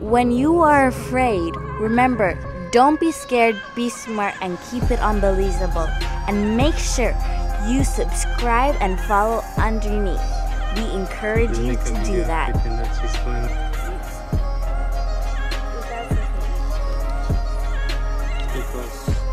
When you are afraid, remember, don't be scared, be smart, and keep it unbelizeable. And make sure you subscribe and follow underneath. We encourage you to do that. Because